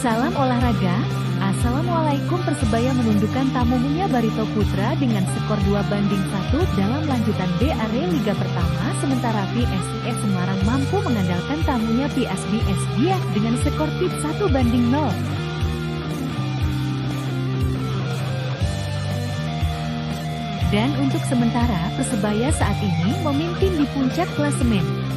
Salam olahraga, Assalamualaikum Persebaya menundukkan tamunya Barito Putra dengan skor 2 banding 1 dalam lanjutan BAR Liga Pertama sementara PSIS Semarang mampu mengandalkan tamunya PSBS Biak dengan skor tip 1 banding 0. Dan untuk sementara Persebaya saat ini memimpin di puncak klasemen